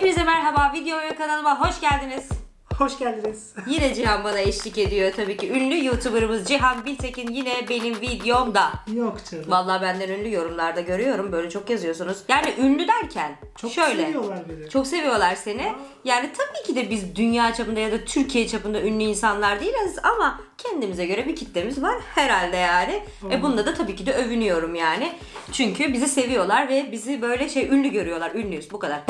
Hepinize merhaba. Video ve kanalıma hoş geldiniz. Hoş geldiniz. Yine Cihan bana eşlik ediyor tabii ki. Ünlü YouTuber'ımız Cihan Biltekin yine benim videomda. Yok canım. Vallahi benden ünlü yorumlarda görüyorum. Böyle çok yazıyorsunuz. Yani ünlü derken Çok şöyle. seviyorlar beni. Çok seviyorlar seni. Yani tabii ki de biz dünya çapında ya da Türkiye çapında ünlü insanlar değiliz ama kendimize göre bir kitlemiz var herhalde yani. E bunda da tabii ki de övünüyorum yani. Çünkü bizi seviyorlar ve bizi böyle şey ünlü görüyorlar. Ünlüyüz bu kadar.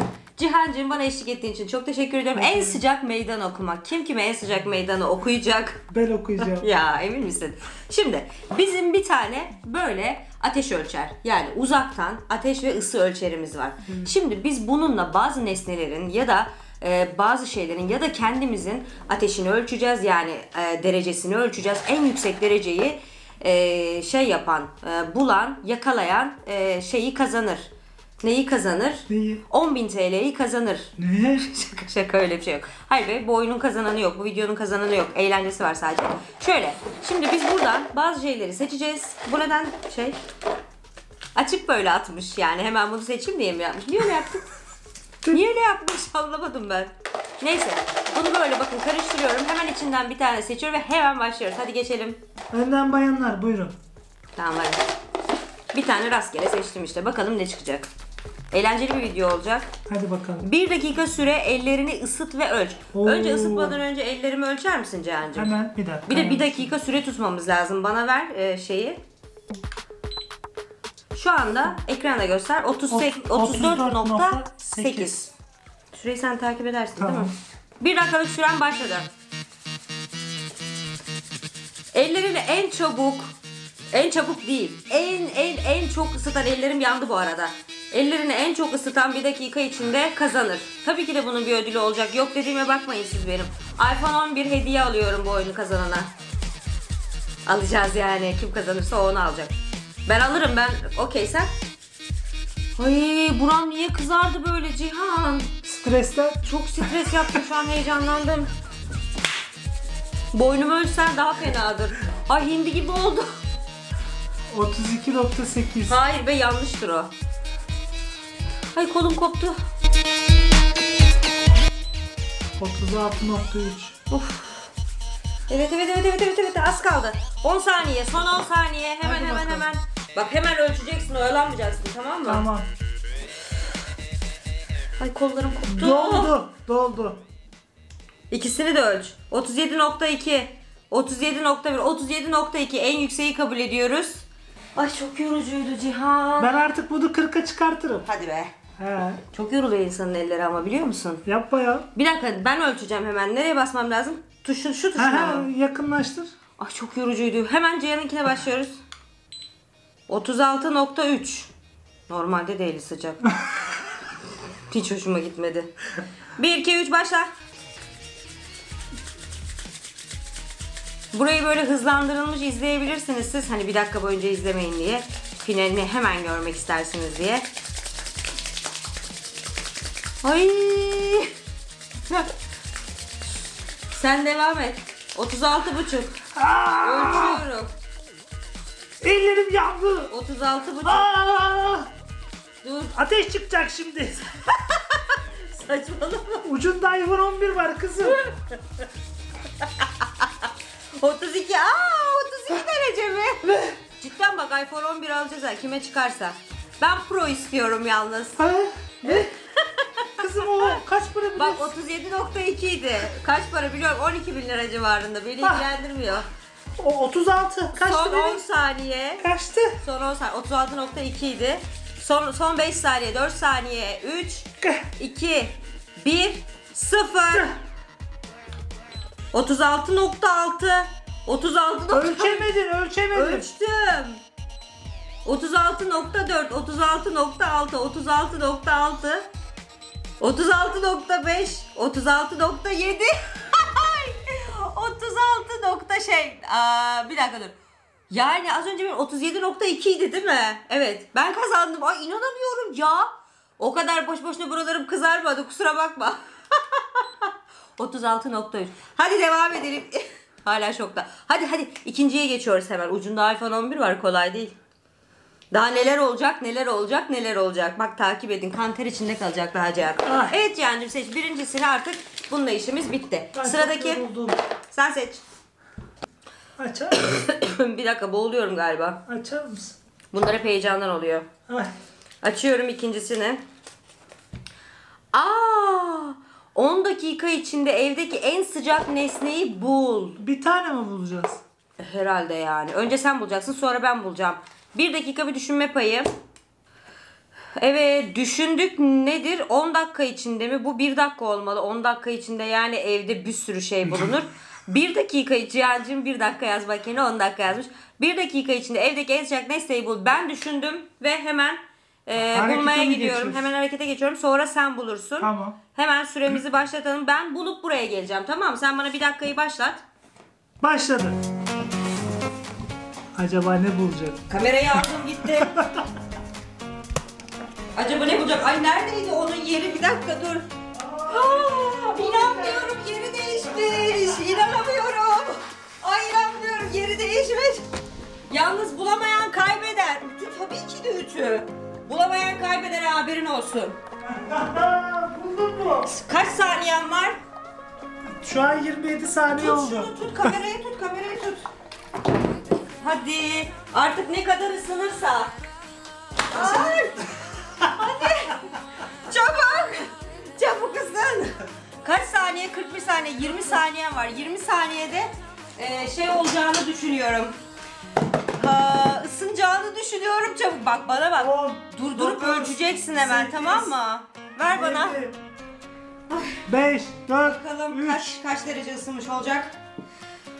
Cihancığım bana eşlik ettiğin için çok teşekkür ediyorum. En sıcak meydan okumak. Kim kime en sıcak meydanı okuyacak? Ben okuyacağım. Ya emin misin? Şimdi bizim bir tane böyle ateş ölçer. Yani uzaktan ateş ve ısı ölçerimiz var. Şimdi biz bununla bazı nesnelerin ya da e, bazı şeylerin ya da kendimizin ateşini ölçeceğiz. Yani e, derecesini ölçeceğiz. En yüksek dereceyi e, şey yapan, e, bulan, yakalayan e, şeyi kazanır. Neyi kazanır? Neyi? 10.000 TL'yi kazanır. Ne? Şaka şaka öyle bir şey yok. Hayır be bu oyunun kazananı yok. Bu videonun kazananı yok. Eğlencesi var sadece. Şöyle. Şimdi biz buradan bazı şeyleri seçeceğiz. Bu neden şey? Açık böyle atmış yani. Hemen bunu seçeyim diye mi yapmış? Niye öyle yaptın? Niye öyle yapmış? Anlamadım ben. Neyse. Bunu böyle bakın karıştırıyorum. Hemen içinden bir tane seçiyorum ve hemen başlıyoruz. Hadi geçelim. Önden bayanlar buyurun. Tamam hadi. Bir tane rastgele seçtim işte. Bakalım ne çıkacak. Eğlenceli bir video olacak. Hadi bakalım. Bir dakika süre ellerini ısıt ve ölç. Oo. Önce ısıtmadan önce ellerimi ölçer misin Cihan'cığım? Hemen bir dakika. Bir de bir dakika süre tutmamız lazım. Bana ver e, şeyi. Şu anda ekranda göster. 38 Ot- 34.8. 34.8. Süreyi sen takip edersin değil Tamam. mi? Bir dakikalık süren başladı. Ellerini en çabuk, en çabuk değil, en en en çok ısıtan ellerim yandı bu arada. Ellerini en çok ısıtan bir dakika içinde kazanır. Tabii ki de bunun bir ödülü olacak. Yok dediğime bakmayın siz benim. iPhone 11 hediye alıyorum bu oyunu kazanana. Alacağız yani. Kim kazanırsa onu alacak. Ben alırım ben. Okey sen? Ay buram niye kızardı böyle Cihan? Stresten Çok stres yaptım şu an heyecanlandım. Boynumu ölçsen daha fenadır. Ay hindi gibi oldu. 32.8. Hayır be yanlıştır o. Ay kolum koptu. 36.3. Of. Evet evet evet evet evet evet az kaldı. 10 saniye son 10 saniye hemen Hadi hemen bakalım. hemen. Bak hemen ölçeceksin oyalanmayacaksın tamam mı? Tamam. Ay kollarım koptu. Doldu. Doldu. İkisini de ölç. 37.2 37.1 37.2 en yükseği kabul ediyoruz. Ay çok yorucuydu Cihan. Ben artık bunu 40'a çıkartırım. Hadi be. He. Çok yoruluyor insanın elleri ama biliyor musun? Yapma ya. Bir dakika ben ölçeceğim hemen. Nereye basmam lazım? Tuşun şu tuşuna mı? yakınlaştır. Ay çok yorucuydu. Hemen Cihan'ınkine başlıyoruz. 36.3 Normalde değil sıcak. Hiç hoşuma gitmedi. 1, 2, 3 başla. Burayı böyle hızlandırılmış izleyebilirsiniz siz. Hani bir dakika boyunca izlemeyin diye. Finalini hemen görmek istersiniz diye. Ay. Sen devam et. 36 buçuk. Ölçüyorum. Ellerim yandı. 36 buçuk. Aa! Dur. Ateş çıkacak şimdi. Saçmalama. Ucunda iPhone 11 var kızım. 32. Aa 32 derece mi? Cidden bak iPhone 11 alacağız ha kime çıkarsa. Ben Pro istiyorum yalnız. Ha? Ne? Kızım o kaç para biliyor Bak musun? 37.2 idi. Kaç para biliyorum 12 bin lira civarında. Beni Ah. ilgilendirmiyor. O 36. Kaçtı Son 10 benim? saniye. Kaçtı? Son 10 saniye. 36.2 idi. Son, son 5 saniye. 4 saniye. 3, 2, 1, 0. 36.6. 36.6. Ölçemedin, ölçemedin. Ölçtüm. 36.4, 36.6, 36.6, 36.5, 36.7, 36 nokta şey. Aa, bir dakika dur. Yani az önce benim 37.2 idi değil mi? Evet. Ben kazandım. Ay inanamıyorum ya. O kadar boş boşuna buralarım kızarmadı. Kusura bakma. 36.3. Hadi devam edelim. Hala şokta. Hadi hadi ikinciye geçiyoruz hemen. Ucunda iPhone 11 var kolay değil. Daha neler olacak, neler olacak, neler olacak. Bak takip edin. Kanter içinde kalacak daha Cihan. Ay. Evet Cihan'cığım seç. Birincisini artık bununla işimiz bitti. Ben Sıradaki sen seç. Açar mısın? bir dakika boğuluyorum galiba. Açar mısın? Bunlar hep heyecandan oluyor. Ay. Açıyorum ikincisini. Aa! 10 dakika içinde evdeki en sıcak nesneyi bul. Bir tane mi bulacağız? Herhalde yani. Önce sen bulacaksın sonra ben bulacağım. Bir dakika bir düşünme payı. Evet düşündük nedir? 10 dakika içinde mi? Bu 1 dakika olmalı. 10 dakika içinde yani evde bir sürü şey bulunur. 1 dakika Cihan'cığım 1 dakika yazmak yerine 10 dakika yazmış. 1 dakika içinde evdeki en sıcak nesneyi bul. Ben düşündüm ve hemen e, Harekete bulmaya mi gidiyorum. geçiyoruz? Hemen harekete geçiyorum. Sonra sen bulursun. Tamam. Hemen süremizi başlatalım. Ben bulup buraya geleceğim. Tamam mı? Sen bana bir dakikayı başlat. Başladı. Acaba ne bulacak? Kamerayı aldım gitti. Acaba ne bulacak? Ay neredeydi onun yeri? Bir dakika dur. Aa, inanmıyorum yeri değişmiş. İnanamıyorum. Ay inanmıyorum yeri değişmiş. Yalnız bulamayan kaybeder. Ütü tabii ki de ütü. Bulamayan kaybeder haberin olsun. Buldun mu? Kaç saniyen var? Şu an 27 saniye Tut oldu. şunu tut kamerayı tut kamerayı tut. Hadi artık ne kadar ısınırsa. Ay. Hadi. Çabuk. Çabuk ısın. Kaç saniye? 41 saniye. 20 saniyen var. 20 saniyede e, şey olacağını düşünüyorum. Ha, ısınacağını düşünüyorum çabuk. Bak bana bak. On, Durdurup dokuz, ölçeceksin hemen sekiz, tamam mı? Ver bana. 5, 4, Bakalım 3. kaç kaç derece ısınmış olacak.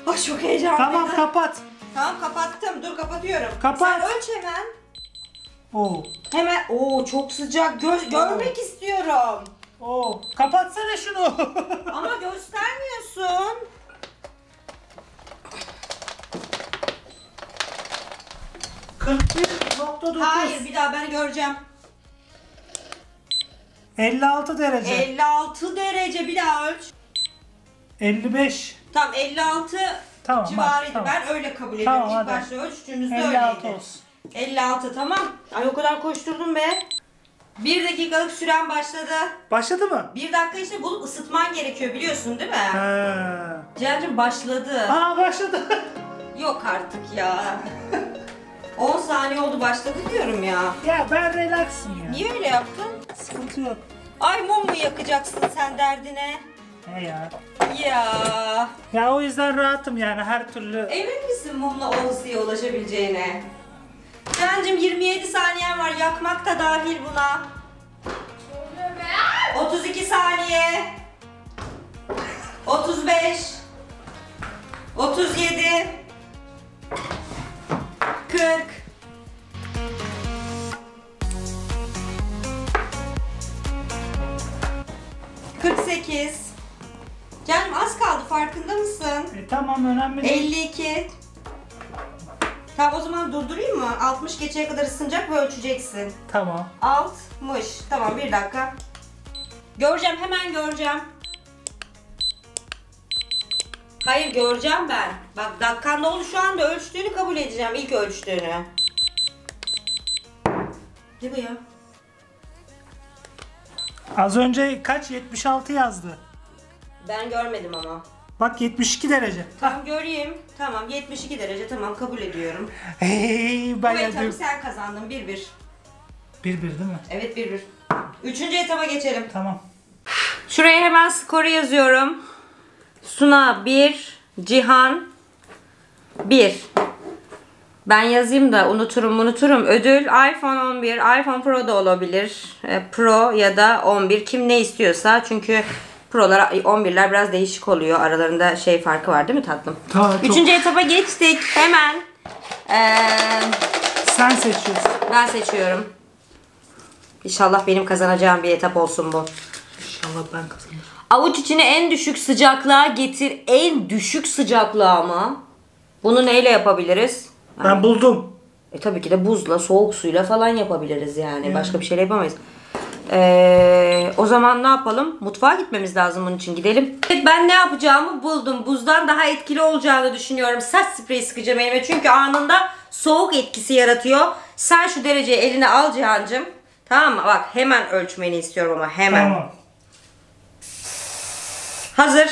Ay çok heyecanlıyım. Tamam kapat. Tamam kapattım. Dur kapatıyorum. Kapat. Sen ölç hemen. Oo. Hemen. Oo çok sıcak. Gö- görmek istiyorum. Oo. Kapatsana şunu. Ama göstermiyorsun. Hayır bir daha ben göreceğim. 56 derece. 56 derece bir daha ölç. 55. Tam 56 Tamam, civarıydı. tamam. Ben öyle kabul ediyorum. Tamam, İlk hadi. başta ölçtüğümüzde 56 öyleydi. olsun. 56 tamam. Ay o kadar koşturdum be. Bir dakikalık süren başladı. Başladı mı? Bir dakika işte bulup ısıtman gerekiyor biliyorsun değil mi? Ha. Cihan'cığım başladı. Aa başladı. Yok artık ya. 10 saniye oldu başladı diyorum ya. ya ben relaxım ya. Niye öyle yaptın? Sıkıntı yok. Ay mum mu yakacaksın sen derdine? Ya. Ya. Ya o yüzden rahatım yani her türlü. Emin misin mumla Oğuzlu'ya ulaşabileceğine? Cihan'cığım 27 saniyen var yakmak da dahil buna. 32 saniye. 35. 37. 40. ...48... Canım az kaldı farkında mısın? E, tamam önemli değil. 52. Tamam o zaman durdurayım mı? 60 geçeye kadar ısınacak ve ölçeceksin. Tamam. 60. Tamam bir dakika. Göreceğim hemen göreceğim. Hayır göreceğim ben. Bak dakikan oldu şu anda ölçtüğünü kabul edeceğim. ilk ölçtüğünü. Ne bu ya? Az önce kaç? 76 yazdı. Ben görmedim ama. Bak 72 derece. Tamam göreyim. Tamam 72 derece tamam kabul ediyorum. Hey Bu ben etabı yadım. sen kazandın 1-1. Bir bir değil mi? Evet 1-1. Üçüncü etaba geçelim. Tamam. Şuraya hemen skoru yazıyorum. Suna 1, Cihan 1. Ben yazayım da unuturum unuturum. Ödül iPhone 11, iPhone Pro da olabilir. E, Pro ya da 11 kim ne istiyorsa. Çünkü Pro'lar 11'ler biraz değişik oluyor. Aralarında şey farkı var değil mi tatlım? Tamam, çok- Üçüncü etaba geçtik. Hemen eee, Sen seçiyorsun. ben seçiyorum. İnşallah benim kazanacağım bir etap olsun bu. İnşallah ben kazanırım. Avuç içine en düşük sıcaklığa getir. En düşük sıcaklığa mı? Bunu neyle yapabiliriz? Ben buldum. E tabii ki de buzla, soğuk suyla falan yapabiliriz yani. Başka bir şeyle yapamayız. Ee, o zaman ne yapalım? Mutfağa gitmemiz lazım bunun için gidelim. Evet, ben ne yapacağımı buldum. Buzdan daha etkili olacağını düşünüyorum. Saç spreyi sıkacağım elime çünkü anında soğuk etkisi yaratıyor. Sen şu dereceyi eline al Cihan'cığım. Tamam mı? Bak hemen ölçmeni istiyorum ama hemen. Tamam. Hazır.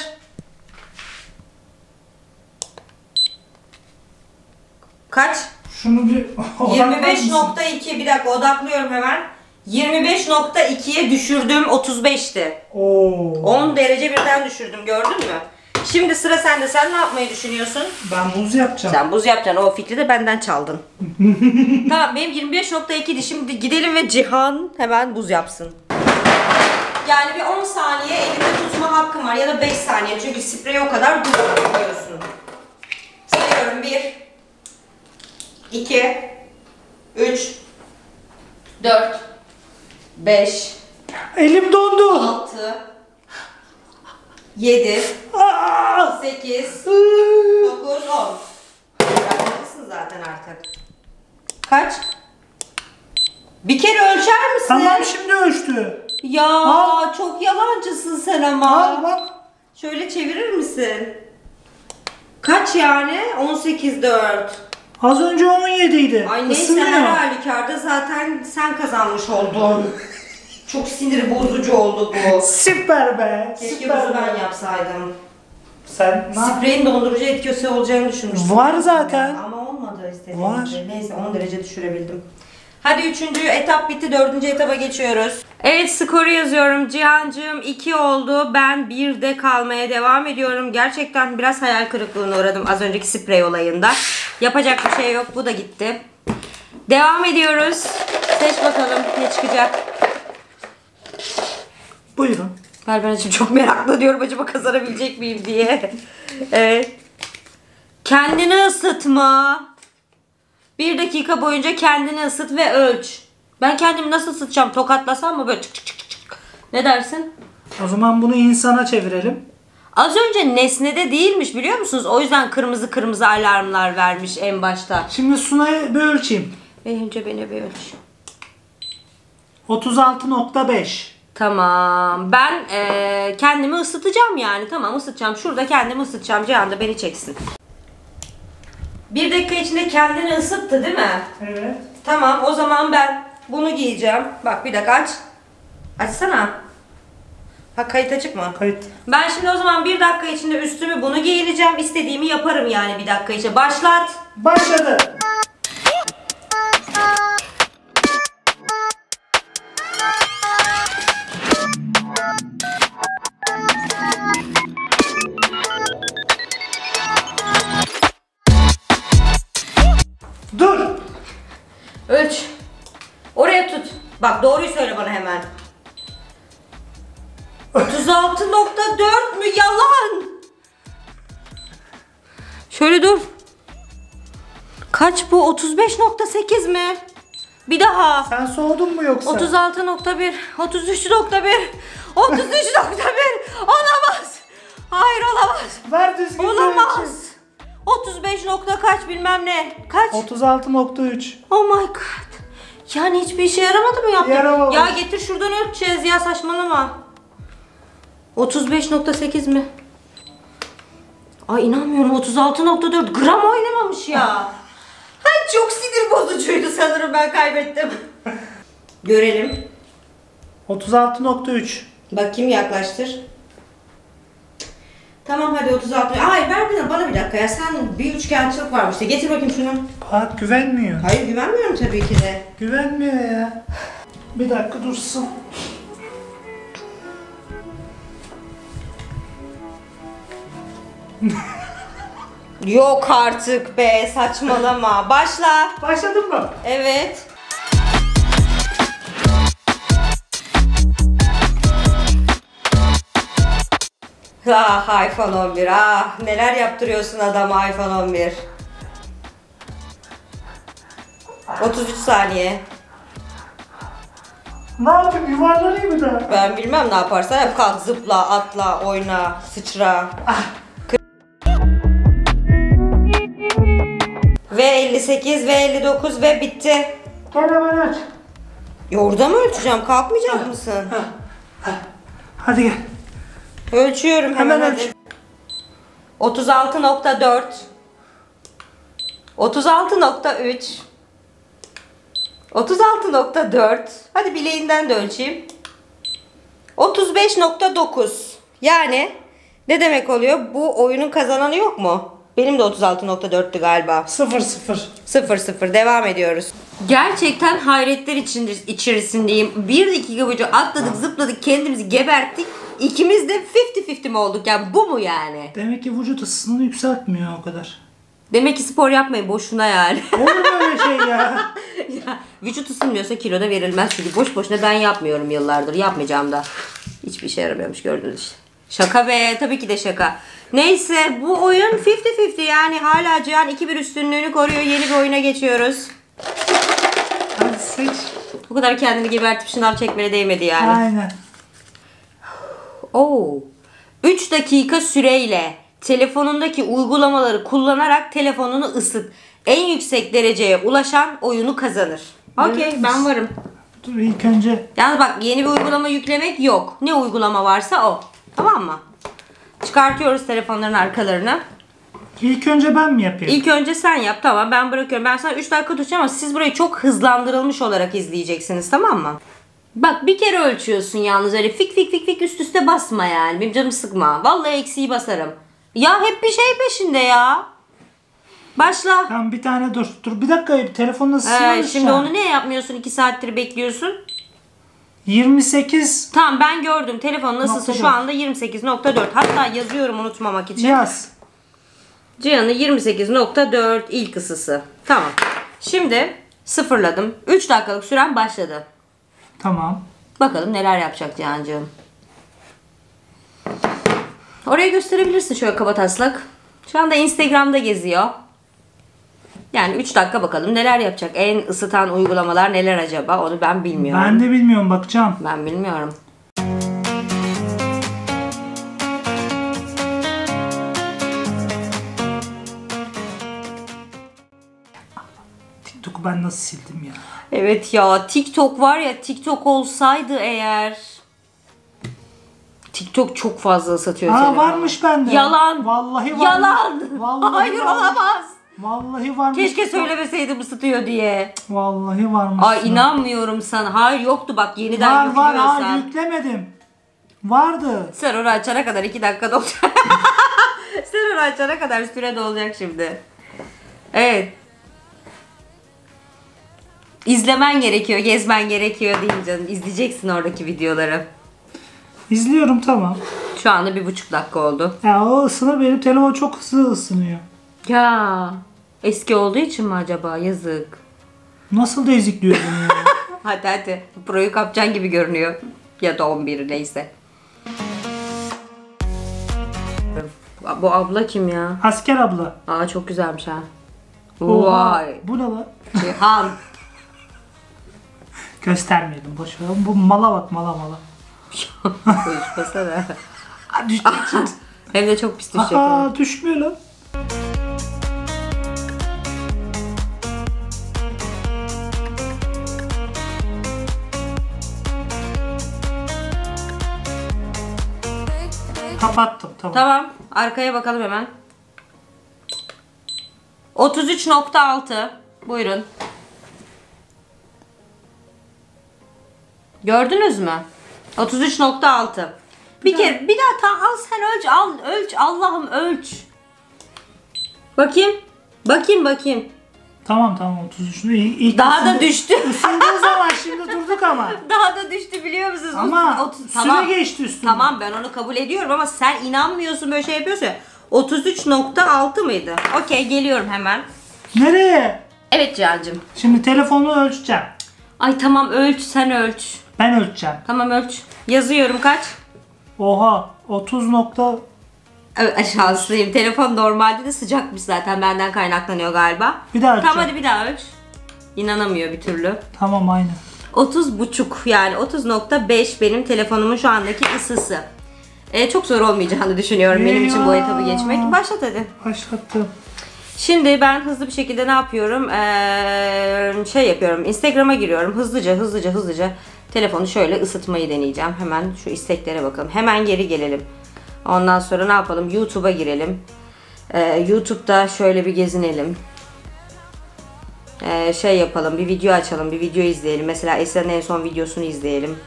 Kaç? Şunu bir... 25.2 bir dakika odaklıyorum hemen. 25.2'ye düşürdüm 35'ti. Oo. 10 derece birden düşürdüm gördün mü? Şimdi sıra sende. Sen ne yapmayı düşünüyorsun? Ben buz yapacağım. Sen buz yapacaksın. O fikri de benden çaldın. tamam benim 25.2'di. Şimdi gidelim ve Cihan hemen buz yapsın. Yani bir 10 saniye elinde tutma hakkım var ya da 5 saniye. Çünkü sprey o kadar durmuyor biliyorsun. Sayıyorum 1 2 3 4 5 Elim dondu. 6 7 Aa! 8 Iıı. 9 10 Yapmalısın zaten artık. Kaç? Bir kere ölçer misin? Tamam şimdi ölçtü. Ya Al. çok yalancısın sen ama. Al bak. Şöyle çevirir misin? Kaç yani? 18 4. Az önce 17 idi. Ay neyse Isınıyor. her halükarda zaten sen kazanmış oldun. çok sinir bozucu oldu bu. Süper be. Keşke süper bunu be. ben yapsaydım. Sen ne yap- Spreyin dondurucu etkisi olacağını düşünmüştüm. Var zaten. Ama olmadı istediğim Var. gibi. Neyse 10 derece düşürebildim. Hadi üçüncü etap bitti. Dördüncü etapa geçiyoruz. Evet skoru yazıyorum. Cihan'cığım 2 oldu. Ben 1'de kalmaya devam ediyorum. Gerçekten biraz hayal kırıklığına uğradım az önceki sprey olayında. Yapacak bir şey yok. Bu da gitti. Devam ediyoruz. Seç bakalım ne çıkacak. Buyurun. Pervaneciğim çok meraklı diyorum acaba kazanabilecek miyim diye. Evet. Kendini ısıtma. Bir dakika boyunca kendini ısıt ve ölç. Ben kendimi nasıl ısıtacağım? Tokatlasam mı böyle çık çık çık çık. Ne dersin? O zaman bunu insana çevirelim. Az önce nesnede değilmiş biliyor musunuz? O yüzden kırmızı kırmızı alarmlar vermiş en başta. Şimdi Sunay'ı bir ölçeyim. Önce beni bir ölç. 36.5. Tamam. Ben eee, kendimi ısıtacağım yani. Tamam ısıtacağım. Şurada kendimi ısıtacağım. Cihan da beni çeksin. Bir dakika içinde kendini ısıttı değil mi? Evet. Tamam o zaman ben bunu giyeceğim. Bak bir dakika aç. Açsana. Ha kayıt açık mı? Kayıt. Ben şimdi o zaman bir dakika içinde üstümü bunu giyineceğim. İstediğimi yaparım yani bir dakika içinde. Başlat. Başladı. Dur. Ölç. Oraya tut. Bak doğruyu söyle bana hemen. 36.4 mü? Yalan. Şöyle dur. Kaç bu? 35.8 mi? Bir daha. Sen soğudun mu yoksa? 36.1 33.1 33.1 Olamaz. Hayır olamaz. Ver düzgün. Olamaz. 35 nokta kaç bilmem ne. Kaç? 36.3. Oh my god. Yani hiçbir işe yaramadı mı yaptın? Yaramadı. Ya getir şuradan ölçeceğiz ya saçmalama. 35.8 mi? Ay inanmıyorum 36.4 gram oynamamış ya. Ay çok sinir bozucuydu sanırım ben kaybettim. Görelim. 36.3. Bakayım yaklaştır. Tamam hadi 36. Hayır ver bana, bana bir dakika ya. Sen bir üçgençilik varmış. işte. Getir bakayım şunu. Bak güvenmiyor. Hayır güvenmiyorum tabii ki de. Güvenmiyor ya. Bir dakika dursun. Yok artık be saçmalama. Başla. Başladın mı? Evet. Ah iPhone 11 ah neler yaptırıyorsun adama iPhone 11. 33 saniye. Ne yapayım yuvarlanayım mı da? Ben bilmem ne yaparsan hep kalk zıpla, atla, oyna, sıçra. Kır- 58 ve 59 ve bitti. Gel hemen aç. Ya orada mı ölçeceğim? Kalkmayacak mısın? Hadi gel. Ölçüyorum hemen, Hemen ölç. 36.4 36.3 36.4 Hadi bileğinden de ölçeyim. 35.9 Yani ne demek oluyor? Bu oyunun kazananı yok mu? Benim de 36.4'tü galiba. Sıfır sıfır. 0-0 devam ediyoruz. Gerçekten hayretler içinde, içerisindeyim. Bir dakika boyunca atladık zıpladık kendimizi geberttik. İkimiz de 50-50 mi olduk yani bu mu yani? Demek ki vücut ısısını yükseltmiyor o kadar. Demek ki spor yapmayın boşuna yani. Olur mu öyle şey ya? Ya, Vücut ısınmıyorsa kilo da verilmez çünkü boş boşuna ben yapmıyorum yıllardır yapmayacağım da. Hiçbir işe yaramıyormuş gördünüz işte. Şaka be tabii ki de şaka. Neyse bu oyun 50-50 yani hala Cihan 2-1 üstünlüğünü koruyor yeni bir oyuna geçiyoruz. Hadi seç. Bu kadar kendini gebertip şınav çekmene değmedi yani. Aynen. Oo. 3 dakika süreyle telefonundaki uygulamaları kullanarak telefonunu ısıt. En yüksek dereceye ulaşan oyunu kazanır. Okey ben varım. Dur ilk önce Yalnız bak yeni bir uygulama yüklemek yok. Ne uygulama varsa o. Tamam mı? Çıkartıyoruz telefonların arkalarını. ilk önce ben mi yapayım? İlk önce sen yap tamam ben bırakıyorum. Ben sana 3 dakika tutacağım ama siz burayı çok hızlandırılmış olarak izleyeceksiniz tamam mı? Bak bir kere ölçüyorsun yalnız öyle fik fik fik fik üst üste basma yani. Benim canımı sıkma. Vallahi eksiği basarım. Ya hep bir şey peşinde ya. Başla. Tamam bir tane dur. Dur bir dakika telefonla Ee, şimdi onu ne yapmıyorsun 2 saattir bekliyorsun? 28 Tamam ben gördüm. Telefonun ısısı Nokta şu anda 28.4. Hatta yazıyorum unutmamak için. yaz. Cihan'ın 28.4 ilk ısısı. Tamam. Şimdi sıfırladım. 3 dakikalık süren başladı. Tamam. Bakalım neler yapacak Cihan'cığım. Oraya gösterebilirsin şöyle kaba taslak. Şu anda Instagram'da geziyor. Yani 3 dakika bakalım neler yapacak. En ısıtan uygulamalar neler acaba? Onu ben bilmiyorum. Ben de bilmiyorum bakacağım. Ben bilmiyorum. TikTok'u ben nasıl sildim ya? Evet ya TikTok var ya TikTok olsaydı eğer TikTok çok fazla ısıtıyor Aa telefonu. varmış bende. Yalan. Vallahi varmış. Yalan. Vallahi Hayır varmış. olamaz. Vallahi varmış. Keşke söylemeseydim ısıtıyor diye. Vallahi varmış. Ay inanmıyorum sana. Hayır yoktu bak yeniden Var var yüklüyorsan. ha yüklemedim. Vardı. Sen onu açana kadar iki dakika dolacak. Sen onu açana kadar süre dolacak şimdi. Evet. İzlemen gerekiyor, gezmen gerekiyor değil canım. İzleyeceksin oradaki videoları. İzliyorum tamam. Şu anda bir buçuk dakika oldu. Ya o ısınır benim telefon çok hızlı ısınıyor. Ya eski olduğu için mi acaba? Yazık. Nasıl da ezikliyor bunu ya? Hadi hadi. Pro'yu kapacaksın gibi görünüyor. Ya da 11 neyse. Bu abla kim ya? Asker abla. Aa çok güzelmiş ha. Oha, Vay. Bu ne lan? Cihan. Göstermeyelim boş ver. Bu mala bak mala mala. Konuşmasana. Aa, düştü. Hem de çok pis düşecek. Aha düşmüyor lan. Kapattım tamam. Tamam. Arkaya bakalım hemen. 33.6. Buyurun. Gördünüz mü? 33.6. Bir kere bir daha ta, al sen ölç al ölç Allah'ım ölç. Bakayım. Bakayım bakayım. Tamam tamam 33'ünü ilk, Daha da düştü. ısındığı zaman şimdi durduk ama. Daha da düştü biliyor musunuz? Ama Otuz- süre geçti üstüne. Tamam ben onu kabul ediyorum ama sen inanmıyorsun böyle şey yapıyorsun. ya. 33.6 mıydı? Okey geliyorum hemen. Nereye? Evet Cihan'cığım. Şimdi telefonu ölçeceğim. Ay tamam ölç sen ölç. Ben ölçeceğim. Tamam ölç. Yazıyorum kaç? Oha 30 nokta Evet şanslıyım. Telefon normalde de sıcakmış zaten benden kaynaklanıyor galiba. Bir daha Tamam hadi bir daha ölç. İnanamıyor bir türlü. Tamam aynı. 30 buçuk yani 30.5 benim telefonumun şu andaki ısısı. Ee, çok zor olmayacağını düşünüyorum benim için bu etabı geçmek. Başlat hadi. Başlattım. Şimdi ben hızlı bir şekilde ne yapıyorum? Ee, şey yapıyorum. Instagram'a giriyorum. Hızlıca hızlıca hızlıca telefonu şöyle ısıtmayı deneyeceğim. Hemen şu isteklere bakalım. Hemen geri gelelim. Ondan sonra ne yapalım? YouTube'a girelim. Ee, YouTube'da şöyle bir gezinelim. Ee, şey yapalım. Bir video açalım. Bir video izleyelim. Mesela Esra'nın en son videosunu izleyelim.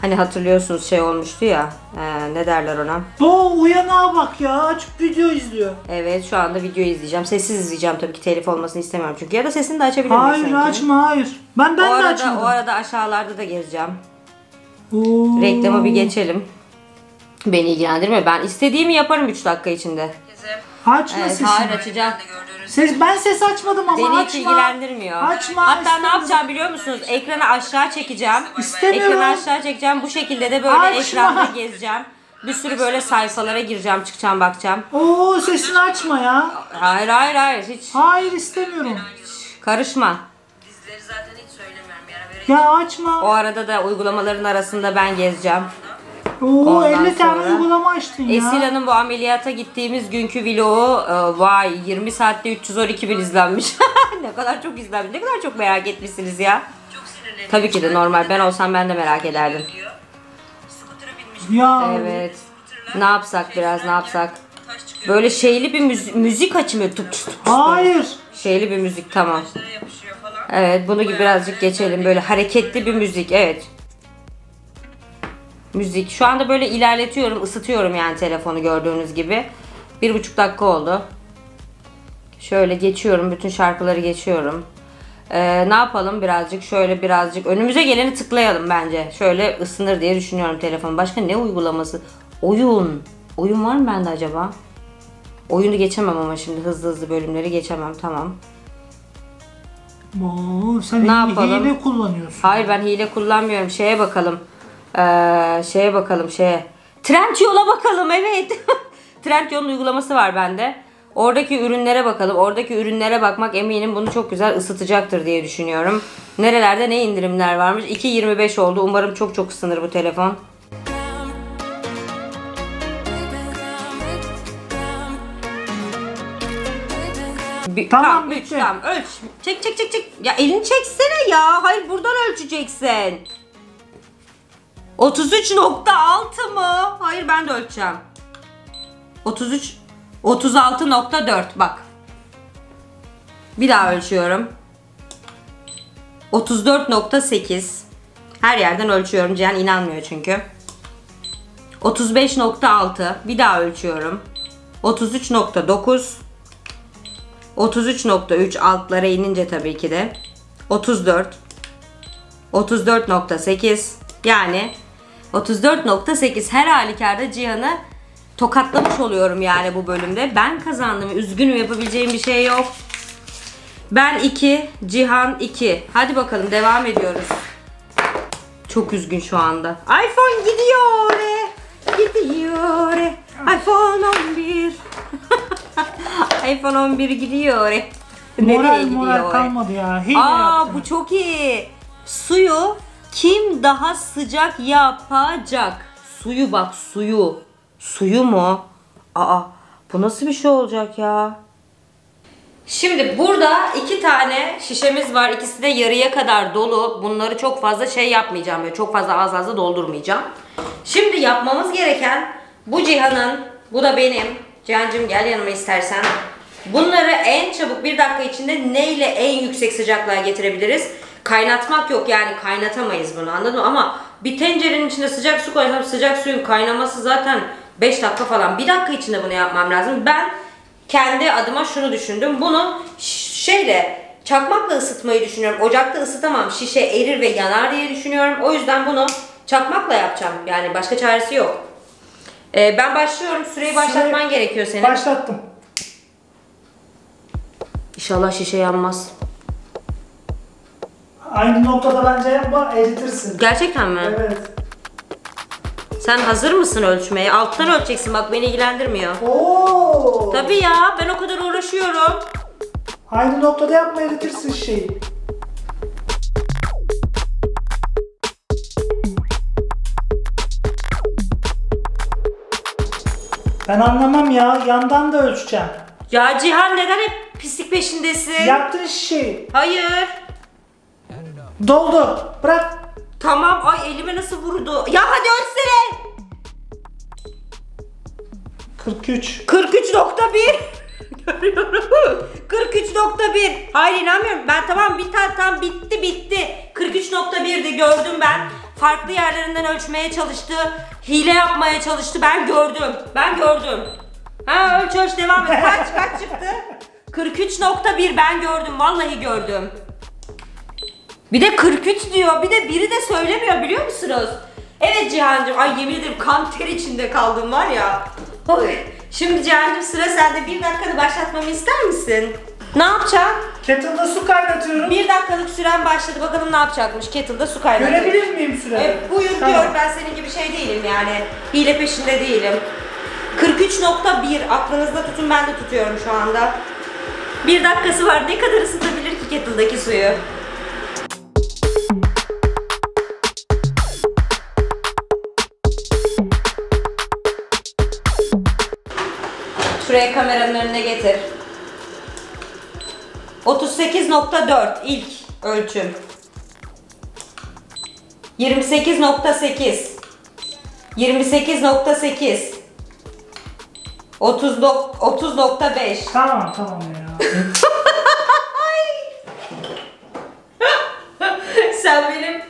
Hani hatırlıyorsunuz şey olmuştu ya. ee, ne derler ona? Bu uyanığa bak ya. Açıp video izliyor. Evet şu anda video izleyeceğim. Sessiz izleyeceğim tabii ki telif olmasını istemiyorum çünkü. Ya da sesini de açabilir miyim Hayır sanki? açma hayır. Ben ben O de arada, açmadım. o arada aşağılarda da gezeceğim. Oo. Reklamı bir geçelim. Beni ilgilendirmiyor. Ben istediğimi yaparım 3 dakika içinde. Açma Evet, sesini. hayır açacağım. Ses, ben ses açmadım ama Beni açma. hiç ilgilendirmiyor. Açma, Hatta ne yapacağım biliyor musunuz? Ekranı aşağı çekeceğim. İstemiyorum. Ekranı aşağı çekeceğim. Bu şekilde de böyle Açma. ekranda gezeceğim. Bir sürü böyle sayfalara gireceğim, çıkacağım, bakacağım. Oo sesini açma ya. Hayır hayır hayır hiç Hayır istemiyorum. karışma. Dizileri zaten hiç söylemiyorum Ya O açma. arada da uygulamaların arasında ben gezeceğim. Oo Ondan 50 tane sonra- uygulama açtın ya. Esila'nın bu ameliyata gittiğimiz günkü vlogu e, vay 20 saatte 312 bin izlenmiş. ne kadar çok izlenmiş. Ne kadar çok merak etmişsiniz ya. Tabii ki de normal. Ben olsam ben de merak ederdim. Ya. Evet. Ne yapsak biraz ne yapsak. Böyle şeyli bir müzik, müzik açmıyor. Tup tup tup. Hayır. Şeyli bir müzik tamam. Taşlara yapışıyor falan. Evet bunu gibi birazcık geçelim. Böyle hareketli bir müzik. Evet. Müzik. Şu anda böyle ilerletiyorum, ısıtıyorum yani telefonu gördüğünüz gibi. Bir buçuk dakika oldu. Şöyle geçiyorum. Bütün şarkıları geçiyorum. Ee, ne yapalım birazcık şöyle birazcık önümüze geleni tıklayalım bence. Şöyle ısınır diye düşünüyorum telefon. Başka ne uygulaması? Oyun. Oyun var mı bende acaba? Oyunu geçemem ama şimdi hızlı hızlı bölümleri geçemem tamam. Oo, sen Ne hile, yapalım? hile kullanıyorsun. Hayır ben hile kullanmıyorum. Şeye bakalım. Ee, şeye bakalım şeye. Trendyol'a bakalım evet. Trendyol'un uygulaması var bende. Oradaki ürünlere bakalım. Oradaki ürünlere bakmak eminim bunu çok güzel ısıtacaktır diye düşünüyorum. Nerelerde ne indirimler varmış? 2.25 oldu. Umarım çok çok ısınır bu telefon. Bir, Tamam, bitti. tamam ölç. Çek çek çek çek. Ya elini çeksene ya. Hayır buradan ölçeceksin. 33.6 mı? Hayır ben de ölçeceğim. 33 36.4 bak. Bir daha ölçüyorum. 34.8 Her yerden ölçüyorum. Cihan inanmıyor çünkü. 35.6 Bir daha ölçüyorum. 33.9 33.3 altlara inince tabii ki de. 34 34.8 yani 34.8 her halükarda Cihan'ı tokatlamış oluyorum yani bu bölümde. Ben kazandım. Üzgünüm yapabileceğim bir şey yok. Ben 2, Cihan 2. Hadi bakalım devam ediyoruz. Çok üzgün şu anda. iPhone gidiyor. e, Gidiyor. e. iPhone 11. iPhone 11 gidiyor. e. Nereye Moral gidiyor? moral kalmadı ya. Hile Aa bu çok iyi. Suyu kim daha sıcak yapacak? Suyu bak suyu. Suyu mu? Aa bu nasıl bir şey olacak ya? Şimdi burada iki tane şişemiz var. İkisi de yarıya kadar dolu. Bunları çok fazla şey yapmayacağım. Böyle çok fazla az az doldurmayacağım. Şimdi yapmamız gereken bu Cihan'ın, bu da benim. Cihan'cığım gel yanıma istersen. Bunları en çabuk bir dakika içinde neyle en yüksek sıcaklığa getirebiliriz? Kaynatmak yok yani kaynatamayız bunu anladın mı? Ama bir tencerenin içinde sıcak su koysam sıcak suyun kaynaması zaten 5 dakika falan. Bir dakika içinde bunu yapmam lazım. Ben kendi adıma şunu düşündüm. Bunu şeyle çakmakla ısıtmayı düşünüyorum. Ocakta ısıtamam. Şişe erir ve yanar diye düşünüyorum. O yüzden bunu çakmakla yapacağım. Yani başka çaresi yok. Ee, ben başlıyorum. Süreyi başlatman Süre- gerekiyor senin. Başlattım. İnşallah şişe yanmaz. Aynı noktada bence yapma eritirsin. Gerçekten mi? Evet. Sen hazır mısın ölçmeye? Alttan ölçeceksin bak beni ilgilendirmiyor. Oo. Tabii ya ben o kadar uğraşıyorum. Aynı noktada yapma eritirsin şeyi. Ben anlamam ya. Yandan da ölçeceğim. Ya Cihan neden hep pislik peşindesin? Yaptığın şey. Hayır. Doldu. Bırak. Tamam. Ay elime nasıl vurdu? Ya hadi ölsene. 43. 43.1 Görüyorum. 43.1 Hayır inanmıyorum. Ben tamam bir tane tam bitti bitti. 43.1'di gördüm ben. Farklı yerlerinden ölçmeye çalıştı. Hile yapmaya çalıştı. Ben gördüm. Ben gördüm. Ha ölç ölç devam et. Kaç kaç çıktı? 43.1 ben gördüm. Vallahi gördüm. Bir de 43 diyor. Bir de biri de söylemiyor biliyor musunuz? Evet Cihan'cığım. Ay yemin ederim kan ter içinde kaldım var ya. Oy. Şimdi Cihan'cığım sıra sende. Bir dakikanı başlatmamı ister misin? Ne yapacaksın? Kettle'da su kaynatıyorum. Bir dakikalık süren başladı. Bakalım ne yapacakmış. Kettle'da su kaynatıyor. Görebilir miyim süreyi? Evet, buyur Tamam. gör. Ben senin gibi şey değilim yani. Hile peşinde değilim. 43.1 aklınızda tutun ben de tutuyorum şu anda. Bir dakikası var. Ne kadar ısıtabilir ki kettle'daki suyu? Şuraya kameranın önüne getir. 38.4 ilk ölçüm. 28.8 28.8 30 nok- 30.5 Tamam tamam ya. Sen benim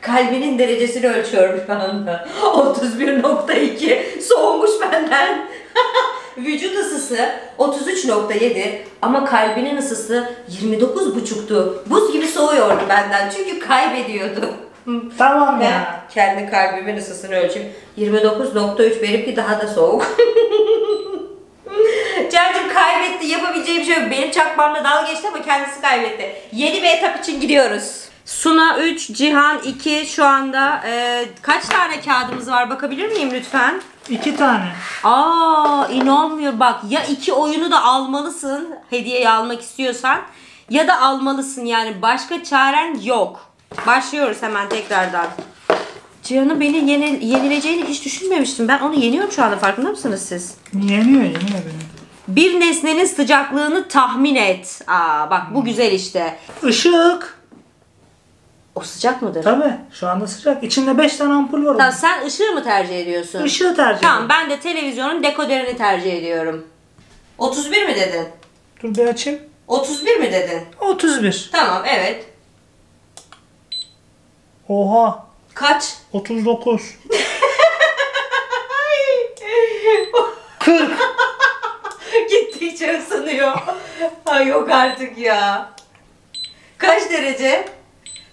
kalbinin derecesini ölçüyorum şu anda. 31.2 soğumuş benden. Vücut ısısı 33.7 ama kalbinin ısısı 29.5'tu. Buz gibi soğuyordu benden çünkü kaybediyordu. tamam Ben ya. kendi kalbimin ısısını ölçeyim. 29.3 benimki daha da soğuk. Cancım kaybetti. Yapabileceğim şey yok. Benim çakmamla dalga geçti ama kendisi kaybetti. Yeni bir etap için gidiyoruz. Suna 3, Cihan 2 şu anda. Ee, kaç tane kağıdımız var bakabilir miyim lütfen? İki tane. Aa inanmıyorum bak ya iki oyunu da almalısın hediyeyi almak istiyorsan ya da almalısın yani başka çaren yok. Başlıyoruz hemen tekrardan. Cihan'ın beni yeni, yenileceğini hiç düşünmemiştim. Ben onu yeniyorum şu anda farkında mısınız siz? Yeniyor yeniyor beni. Bir nesnenin sıcaklığını tahmin et. Aa bak bu güzel işte. Işık. O sıcak mıdır? Tabii şu anda sıcak. İçinde 5 tane ampul var. Tamam sen ışığı mı tercih ediyorsun? Işığı tercih Tamam ediyorum. ben de televizyonun dekoderini tercih ediyorum. 31 mi dedin? Dur bir açayım. 31 mi dedin? 31. Tamam evet. Oha. Kaç? 39. 40. Gittikçe ısınıyor. Ay yok artık ya. Kaç derece?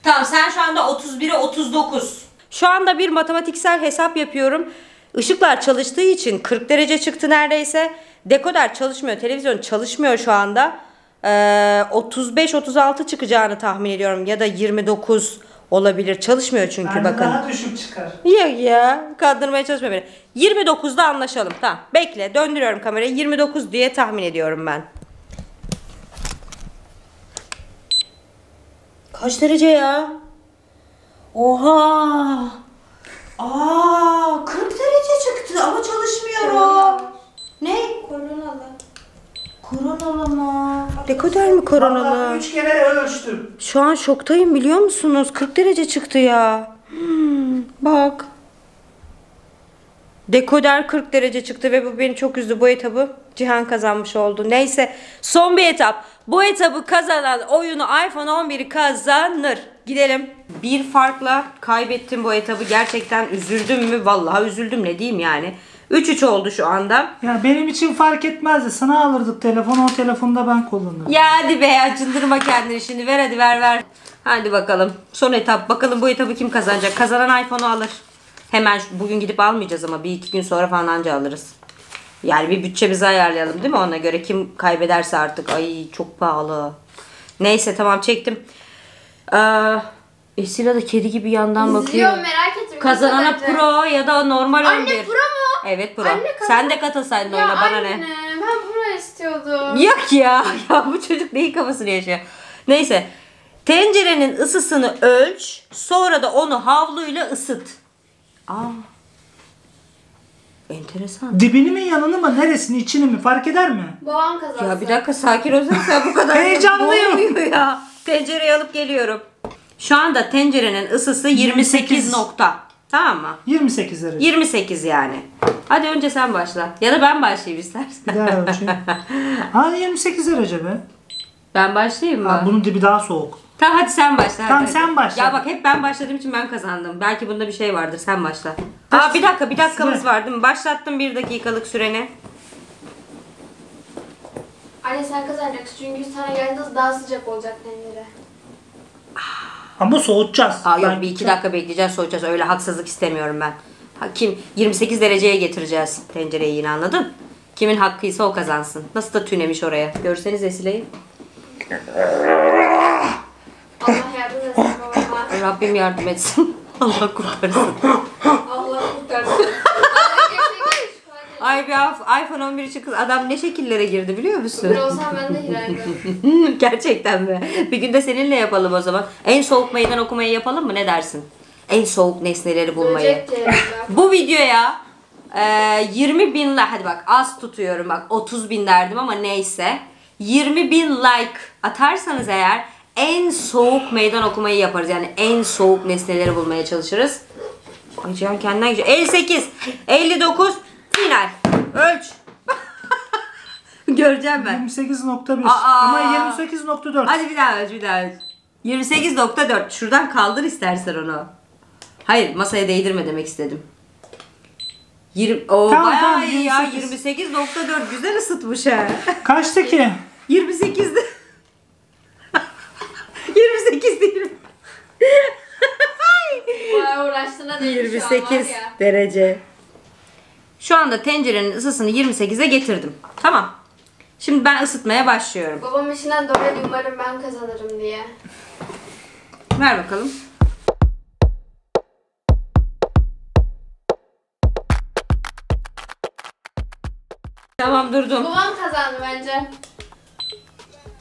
Tamam sen şu anda 31'e 39. Şu anda bir matematiksel hesap yapıyorum. Işıklar çalıştığı için 40 derece çıktı neredeyse. Dekoder çalışmıyor, televizyon çalışmıyor şu anda. Ee, 35-36 çıkacağını tahmin ediyorum ya da 29 olabilir. Çalışmıyor çünkü Bence bakın. daha düşük çıkar. Yok ya. Kandırmaya çalışma beni. 29'da anlaşalım. Tamam. Bekle. Döndürüyorum kamerayı. 29 diye tahmin ediyorum ben. Kaç derece ya? Oha. Aa, 40 derece çıktı ama çalışmıyor o. Ne? Koronalı. Koronalı mı? Dekoder mi koronalı? Vallahi 3 kere ölçtüm. Şu an şoktayım biliyor musunuz? 40 derece çıktı ya. Hmm, bak. Dekoder 40 derece çıktı ve bu beni çok üzdü. Bu etabı Cihan kazanmış oldu. Neyse son bir etap. Bu etabı kazanan oyunu iPhone 11 kazanır. Gidelim. Bir farkla kaybettim bu etabı. Gerçekten üzüldüm mü? Vallahi üzüldüm ne diyeyim yani. 3-3 oldu şu anda. Ya benim için fark etmezdi. Sana alırdık telefonu. O telefonda ben kullanırım. Ya hadi be ya çıldırma kendini şimdi ver hadi ver ver. Hadi bakalım son etap bakalım bu etabı kim kazanacak. Kazanan iPhone'u alır. Hemen bugün gidip almayacağız ama bir iki gün sonra falan anca alırız. Yani bir bütçemizi ayarlayalım değil mi ona göre kim kaybederse artık. Ay çok pahalı. Neyse tamam çektim. Ee, Esila da kedi gibi yandan bakıyor. İzliyorum merak ettim. Kazanana pro ya da normal Anne 11. pro mu? Evet pro. Anne kazan- Sen de katılsaydın oyuna bana anne ne? ben pro istiyordum. Yok ya. Ya bu çocuk neyin kafasını yaşıyor. Neyse. Tencerenin ısısını ölç. Sonra da onu havluyla ısıt. Aa. Enteresan. Dibini mi yanını mı neresini içini mi fark eder mi? Babam kazansın. Ya bir dakika sakin olsana sen bu kadar. Heyecanlıyım. Ya? Tencereyi alıp geliyorum. Şu anda tencerenin ısısı 28 28. nokta. Tamam mı? 28 derece. 28 yani. Hadi önce sen başla. Ya da ben başlayayım istersen. Bir daha ölçeyim. Ha 28 derece be. Ben başlayayım mı? Ha, bunun dibi daha soğuk. Tamam hadi sen başla. hadi, Tamam, hadi. sen başla. Ya bak hep ben başladığım için ben kazandım. Belki bunda bir şey vardır. Sen başla. Aa bir dakika bir dakikamız Süre. var değil mi? Başlattım bir dakikalık süreni. Anne sen kazanacaksın çünkü sana geldiğinde daha sıcak olacak tencere. Ama soğutacağız. Aa yok Ben- bir iki dakika bekleyeceğiz soğuyacağız. Öyle haksızlık istemiyorum ben. Ha, kim 28 dereceye getireceğiz tencereyi yine anladın? Kimin hakkıysa o kazansın. Nasıl da tünemiş oraya. Görseniz Esile'yi. Allah yardım etsin babama. Rabbim yardım etsin. Allah kurtarsın. Allah kurtarsın. Ay bir iPhone 11 için kız adam ne şekillere girdi biliyor musun? Bir olsam ben de girerdim. Gerçekten mi? Bir gün de seninle yapalım o zaman. En soğuk meydan okumayı yapalım mı? Ne dersin? En soğuk nesneleri bulmayı. Bu videoya e, 20 bin like, hadi bak az tutuyorum bak 30 bin derdim ama neyse. 20 bin like atarsanız eğer en soğuk meydan okumayı yaparız. Yani en soğuk nesneleri bulmaya çalışırız. Ay Cihan kendinden geçiyor. 58, 59, final. Ölç. Göreceğim ben. 28.1 Aa! ama 28.4. Hadi bir daha ölç bir daha ölç. 28.4. Şuradan kaldır istersen onu. Hayır masaya değdirme demek istedim. 20, o Tamam, bayağı tamam, iyi ya. 28. 28.4 güzel ısıtmış ha. Kaçtı ki? 28'de. 28 değil. Bayağı uğraştığına değil şu an var 28 derece. Şu anda tencerenin ısısını 28'e getirdim. Tamam. Şimdi ben ısıtmaya başlıyorum. Babam işinden dolayı umarım ben kazanırım diye. Ver bakalım. Tamam durdum. Babam kazandı bence.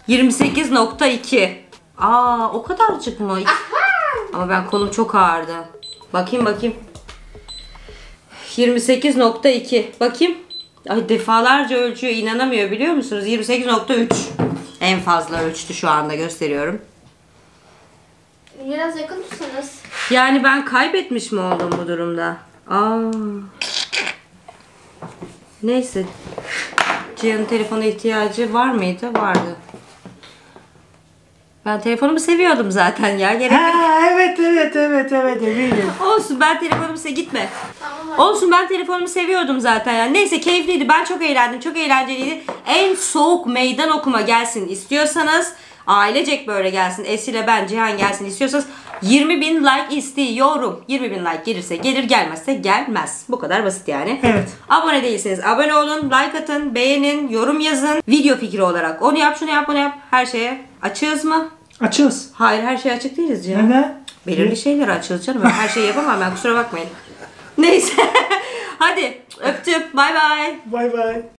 28.2. Aa o kadarcık mı? Ama ben kolum çok ağrıdı. Bakayım bakayım. 28.2. Bakayım. Ay defalarca ölçüyor inanamıyor biliyor musunuz? 28.3. En fazla ölçtü şu anda gösteriyorum. Biraz yakın tutsanız. Yani ben kaybetmiş mi oldum bu durumda? Aa. Neyse. Cihan'ın telefona ihtiyacı var mıydı? Vardı. Ben telefonumu seviyordum zaten ya. Gerek yok. Ha evet evet evet evet eminim. Olsun ben telefonumu se gitme. Tamam. Olsun ben telefonumu seviyordum zaten yani. Neyse keyifliydi. Ben çok eğlendim. Çok eğlenceliydi. En soğuk meydan okuma gelsin istiyorsanız ailecek böyle gelsin. Esile ben Cihan gelsin istiyorsanız 20 bin like istiyorum. 20 bin like gelirse gelir gelmezse gelmez. Bu kadar basit yani. Evet. Abone değilseniz abone olun, like atın, beğenin, yorum yazın. Video fikri olarak onu yap, şunu yap, bunu yap. Her şeye açığız mı? Açız. Hayır her şeye açık değiliz Cihan. Neden? Belirli şeyler açığız canım. Her şeyi yapamam ben kusura bakmayın. Neyse. Hadi öptüm. Bay bay. Bay bay.